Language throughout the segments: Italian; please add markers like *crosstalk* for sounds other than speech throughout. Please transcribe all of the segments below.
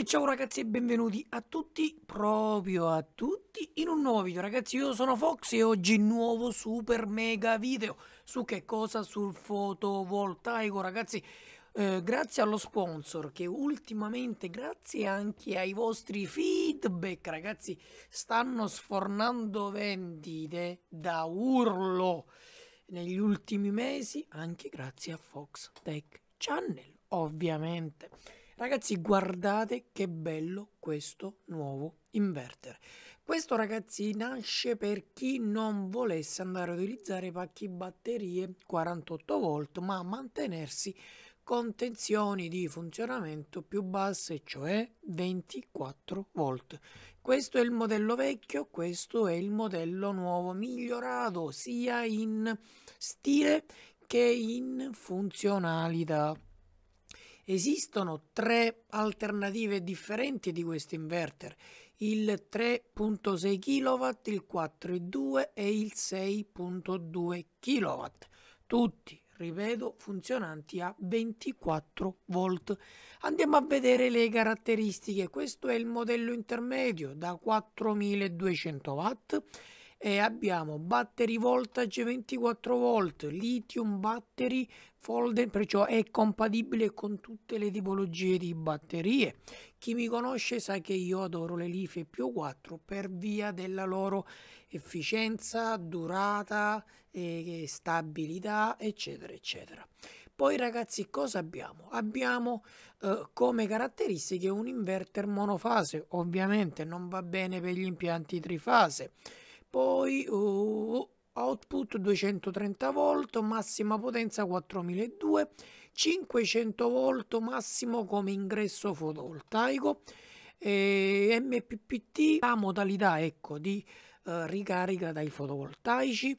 E ciao ragazzi e benvenuti a tutti, proprio a tutti, in un nuovo video ragazzi, io sono Fox e oggi nuovo super mega video su che cosa? Sul fotovoltaico ragazzi, eh, grazie allo sponsor che ultimamente, grazie anche ai vostri feedback ragazzi, stanno sfornando vendite da urlo negli ultimi mesi, anche grazie a Fox Tech Channel ovviamente. Ragazzi, guardate che bello questo nuovo inverter. Questo ragazzi nasce per chi non volesse andare a utilizzare pacchi batterie 48 volt, ma mantenersi con tensioni di funzionamento più basse, cioè 24 volt. Questo è il modello vecchio, questo è il modello nuovo migliorato sia in stile che in funzionalità. Esistono tre alternative differenti di questo inverter, il 3.6 kW, il 4.2 e il 6.2 kW, tutti, ripeto, funzionanti a 24 volt. Andiamo a vedere le caratteristiche, questo è il modello intermedio da 4200 watt e abbiamo battery voltage 24 volt, lithium battery folder, perciò è compatibile con tutte le tipologie di batterie. Chi mi conosce sa che io adoro le Life più 4 per via della loro efficienza, durata, eh, stabilità, eccetera, eccetera. Poi ragazzi cosa abbiamo? Abbiamo eh, come caratteristiche un inverter monofase, ovviamente non va bene per gli impianti trifase poi uh, output 230 volt, massima potenza 4002, 500 volt massimo come ingresso fotovoltaico, e MPPT, la modalità ecco, di uh, ricarica dai fotovoltaici,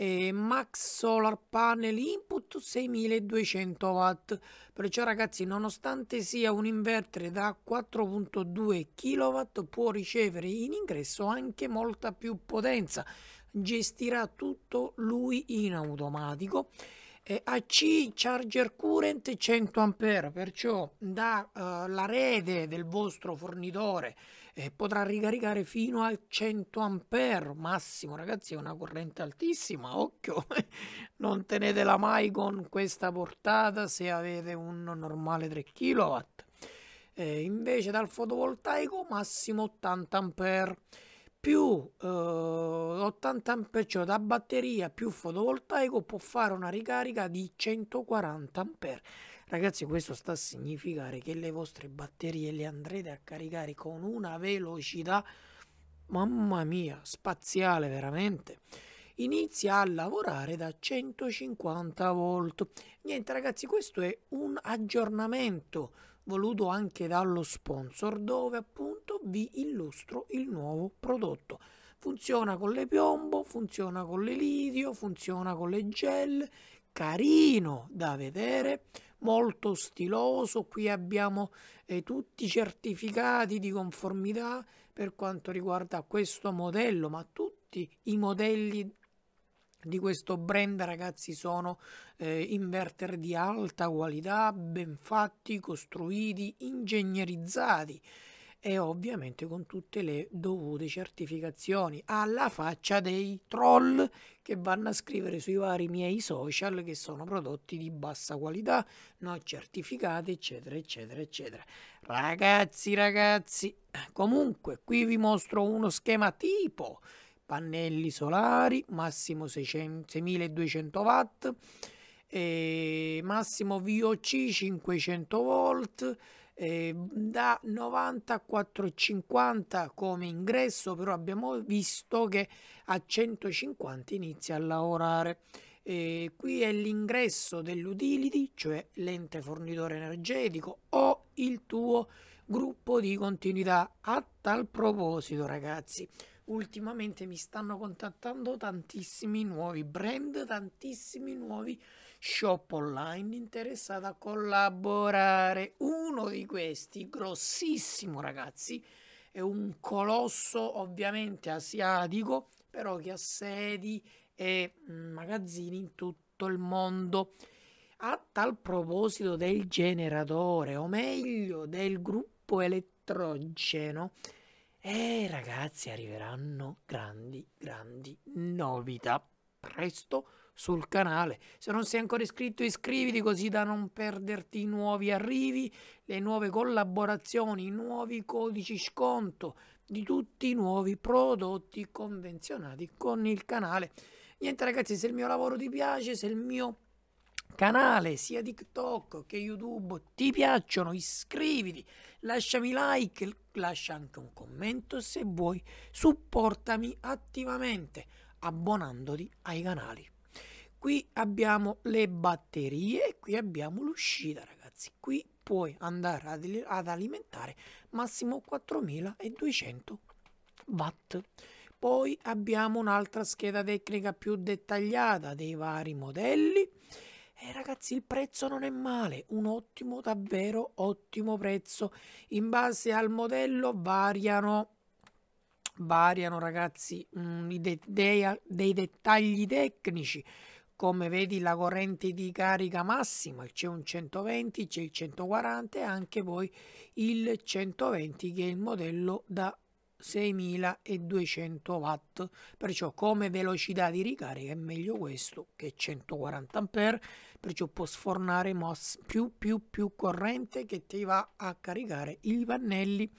e Max Solar Panel Input 6200 watt. Perciò ragazzi nonostante sia un inverter da 4.2 kW può ricevere in ingresso anche molta più potenza. Gestirà tutto lui in automatico AC Charger Current 100 A perciò dalla uh, rete del vostro fornitore eh, potrà ricaricare fino a 100 A massimo ragazzi è una corrente altissima occhio *laughs* non tenetela mai con questa portata se avete un normale 3 kW eh, invece dal fotovoltaico massimo 80 A più eh, 80 A da batteria più fotovoltaico può fare una ricarica di 140 A Ragazzi, questo sta a significare che le vostre batterie le andrete a caricare con una velocità, mamma mia, spaziale veramente. Inizia a lavorare da 150 volt. Niente ragazzi, questo è un aggiornamento voluto anche dallo sponsor dove appunto vi illustro il nuovo prodotto. Funziona con le piombo, funziona con le lidio, funziona con le gel, carino da vedere molto stiloso. Qui abbiamo eh, tutti i certificati di conformità per quanto riguarda questo modello, ma tutti i modelli di questo brand ragazzi sono eh, inverter di alta qualità ben fatti costruiti ingegnerizzati e ovviamente con tutte le dovute certificazioni alla faccia dei troll che vanno a scrivere sui vari miei social che sono prodotti di bassa qualità, non certificati, eccetera, eccetera, eccetera. Ragazzi, ragazzi, comunque qui vi mostro uno schema tipo pannelli solari, massimo 600, 6200 watt, massimo VOC 500 volt, eh, da 90 a 450 come ingresso, però abbiamo visto che a 150 inizia a lavorare. Eh, qui è l'ingresso dell'utility, cioè l'ente fornitore energetico o il tuo gruppo di continuità. A tal proposito, ragazzi, ultimamente mi stanno contattando tantissimi nuovi brand, tantissimi nuovi shop online interessati a collaborare. Uno di questi, grossissimo ragazzi, è un colosso ovviamente asiatico, però che ha sedi e magazzini in tutto il mondo. A tal proposito del generatore, o meglio del gruppo elettrogeno. E ragazzi arriveranno grandi, grandi novità presto sul canale. Se non sei ancora iscritto iscriviti così da non perderti i nuovi arrivi, le nuove collaborazioni, i nuovi codici sconto di tutti i nuovi prodotti convenzionati con il canale. Niente ragazzi, se il mio lavoro ti piace, se il mio canale sia TikTok che YouTube ti piacciono, iscriviti, lasciami like, lascia anche un commento se vuoi, supportami attivamente abbonandoti ai canali. Qui abbiamo le batterie qui abbiamo l'uscita ragazzi. Qui puoi andare ad alimentare massimo 4200 watt. Poi abbiamo un'altra scheda tecnica più dettagliata dei vari modelli. E ragazzi il prezzo non è male, un ottimo, davvero ottimo prezzo. In base al modello variano variano ragazzi mh, mm, dei, dei, dei dettagli tecnici. Come vedi la corrente di carica massima c'è un 120 c'è il 140 e anche poi il 120 che è il modello da 6200 watt. Perciò come velocità di ricarica è meglio questo che 140 ampere perciò può sfornare più più più corrente che ti va a caricare i pannelli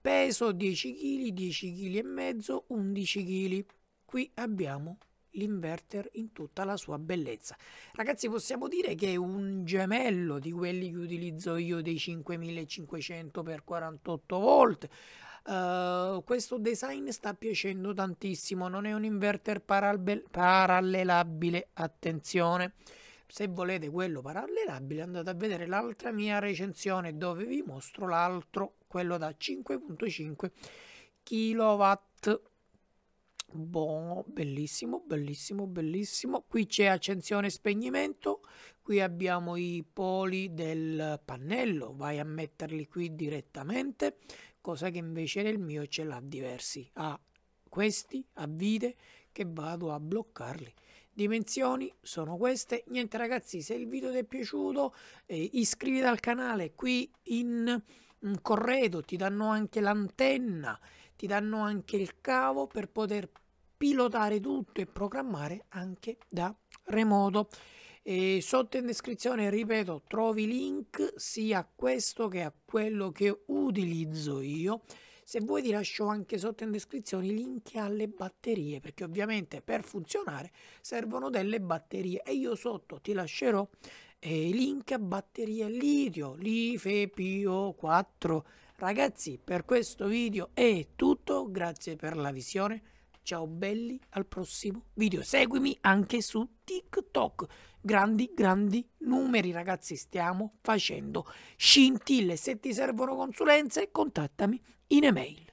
peso 10 kg 10 kg e mezzo 11 kg qui abbiamo l'inverter in tutta la sua bellezza. Ragazzi, possiamo dire che è un gemello di quelli che utilizzo io dei 5500 x 48 volt. Uh, questo design sta piacendo tantissimo, non è un inverter parallelabile, attenzione. Se volete quello parallelabile andate a vedere l'altra mia recensione dove vi mostro l'altro, quello da 5.5 kW Buono, bellissimo, bellissimo, bellissimo. Qui c'è accensione e spegnimento. Qui abbiamo i poli del pannello. Vai a metterli qui direttamente, cosa che invece nel mio ce l'ha diversi. Ha questi a vite che vado a bloccarli. Dimensioni sono queste. Niente ragazzi, se il video ti è piaciuto, eh, iscriviti al canale. Qui in, in corredo ti danno anche l'antenna ti danno anche il cavo per poter pilotare tutto e programmare anche da remoto. E sotto in descrizione, ripeto, trovi link sia a questo che a quello che utilizzo io. Se vuoi ti lascio anche sotto in descrizione i link alle batterie, perché ovviamente per funzionare servono delle batterie e io sotto ti lascerò eh, i link a batterie litio, LiFe PO4. Ragazzi, per questo video è tutto, grazie per la visione Ciao belli, al prossimo video. Seguimi anche su TikTok. Grandi, grandi numeri, ragazzi. Stiamo facendo scintille. Se ti servono consulenze, contattami in email.